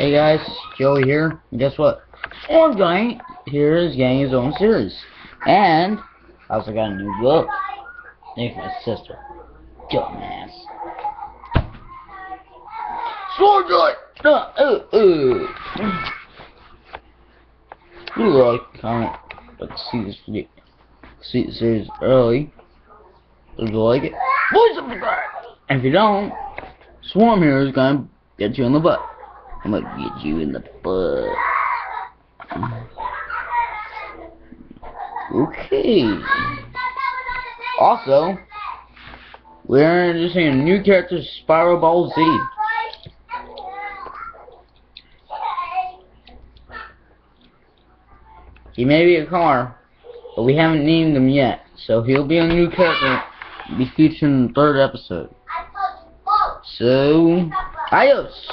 Hey guys, Joey here. Guess what? Orange Giant here is getting his own series. And I also got a new book. Named my sister. Dumbass. Sword Giant! Uh, uh, uh. You like, comment, but see this video, see the series early. If you like it, please subscribe. And if you don't, Swarm here is gonna get you in the butt. I'm gonna get you in the butt. Okay. Also, we're introducing a new character, Spyro Ball Z. He may be a car, but we haven't named him yet, so he'll be a new character, be featured in the third episode. So, adios!